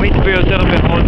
me to be a little bit more